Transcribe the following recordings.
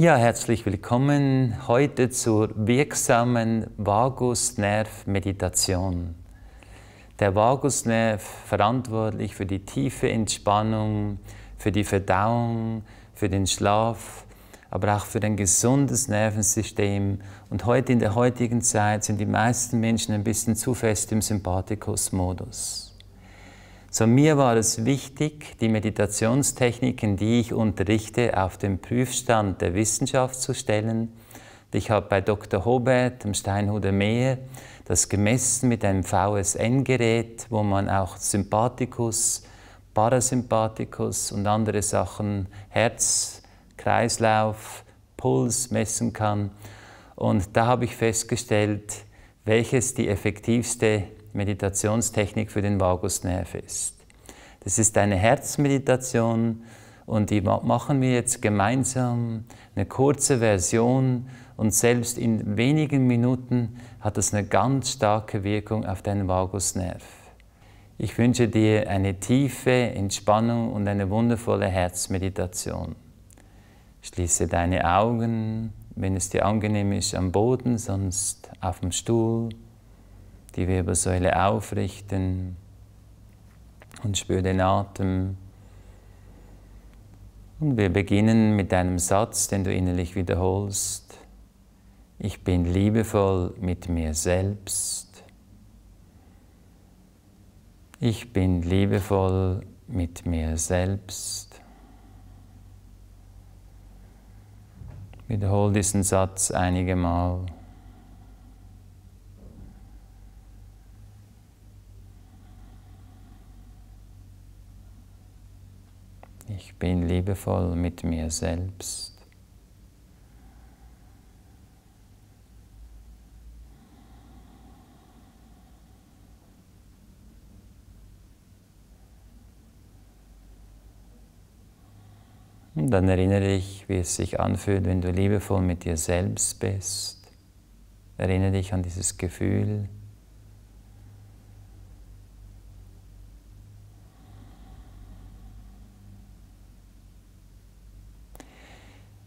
Ja, herzlich willkommen heute zur wirksamen Vagusnerv-Meditation. Der Vagusnerv verantwortlich für die tiefe Entspannung, für die Verdauung, für den Schlaf, aber auch für ein gesundes Nervensystem. Und heute in der heutigen Zeit sind die meisten Menschen ein bisschen zu fest im Sympathikus-Modus. So mir war es wichtig, die Meditationstechniken, die ich unterrichte, auf den Prüfstand der Wissenschaft zu stellen. Ich habe bei Dr. Hobert am Steinhuder Meer das gemessen mit einem VSN-Gerät, wo man auch Sympathikus, Parasympathikus und andere Sachen, Herz, Kreislauf, Puls messen kann. Und da habe ich festgestellt, welches die effektivste Meditationstechnik für den Vagusnerv ist. Das ist eine Herzmeditation und die machen wir jetzt gemeinsam, eine kurze Version und selbst in wenigen Minuten hat das eine ganz starke Wirkung auf deinen Vagusnerv. Ich wünsche dir eine tiefe Entspannung und eine wundervolle Herzmeditation. Schließe deine Augen, wenn es dir angenehm ist, am Boden, sonst auf dem Stuhl die Wirbelsäule aufrichten und spür den Atem. Und wir beginnen mit einem Satz, den du innerlich wiederholst. Ich bin liebevoll mit mir selbst. Ich bin liebevoll mit mir selbst. Wiederhol diesen Satz einige Mal. Ich bin liebevoll mit mir selbst. Und dann erinnere dich, wie es sich anfühlt, wenn du liebevoll mit dir selbst bist. Erinnere dich an dieses Gefühl.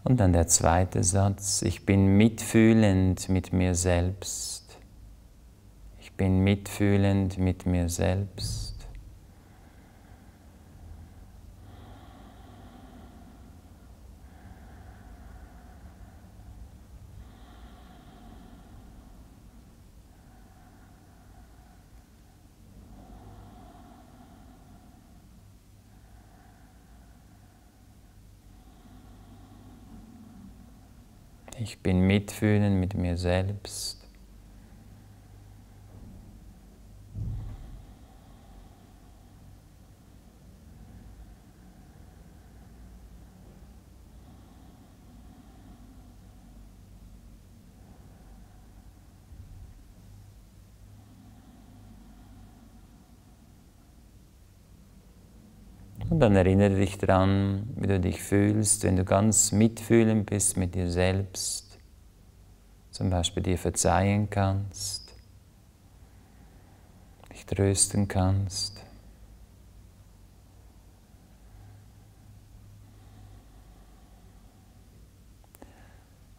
Und dann der zweite Satz, ich bin mitfühlend mit mir selbst. Ich bin mitfühlend mit mir selbst. Ich bin mitfühlend mit mir selbst. Und dann erinnere dich daran, wie du dich fühlst, wenn du ganz mitfühlend bist mit dir selbst. Zum Beispiel dir verzeihen kannst, dich trösten kannst.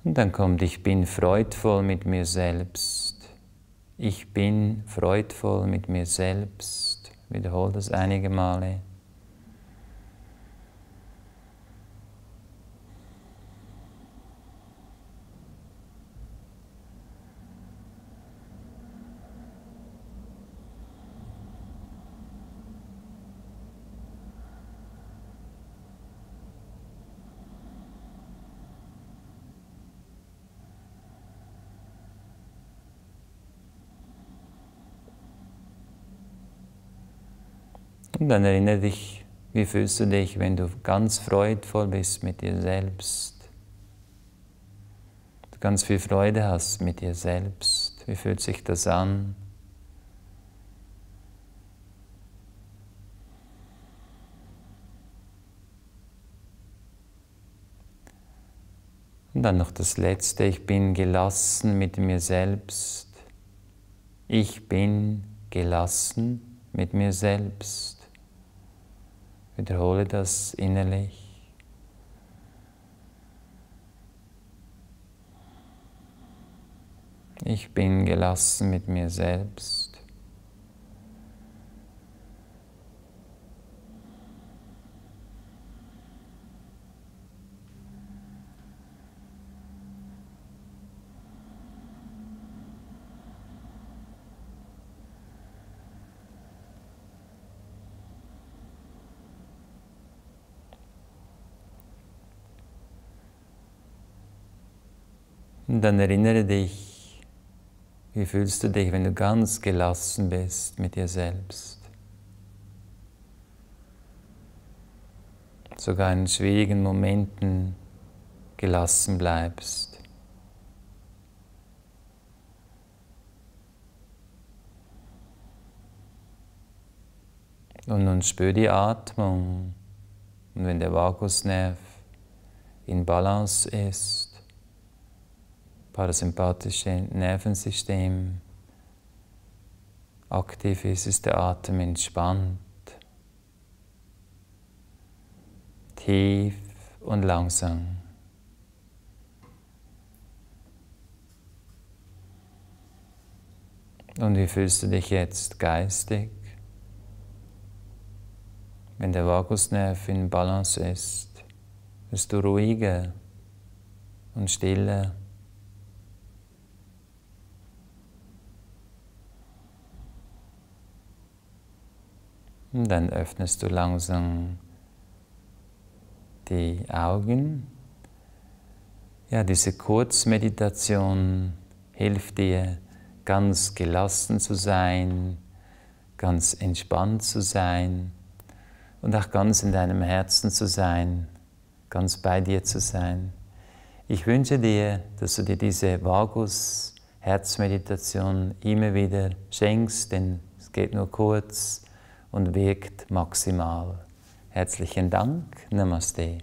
Und dann kommt, ich bin freudvoll mit mir selbst. Ich bin freudvoll mit mir selbst. Wiederhol das einige Male. Und dann erinnere dich, wie fühlst du dich, wenn du ganz freudvoll bist mit dir selbst. Du ganz viel Freude hast mit dir selbst. Wie fühlt sich das an? Und dann noch das Letzte, ich bin gelassen mit mir selbst. Ich bin gelassen mit mir selbst. Wiederhole das innerlich. Ich bin gelassen mit mir selbst. Und dann erinnere dich, wie fühlst du dich, wenn du ganz gelassen bist mit dir selbst. Sogar in schwierigen Momenten gelassen bleibst. Und nun spür die Atmung. Und wenn der Vagusnerv in Balance ist, parasympathische Nervensystem aktiv ist, ist der Atem entspannt, tief und langsam. Und wie fühlst du dich jetzt geistig? Wenn der Vagusnerv in Balance ist, wirst du ruhiger und stiller. Und dann öffnest du langsam die Augen. Ja, diese Kurzmeditation hilft dir, ganz gelassen zu sein, ganz entspannt zu sein und auch ganz in deinem Herzen zu sein, ganz bei dir zu sein. Ich wünsche dir, dass du dir diese Vagus-Herzmeditation immer wieder schenkst, denn es geht nur kurz und wirkt maximal. Herzlichen Dank. Namaste.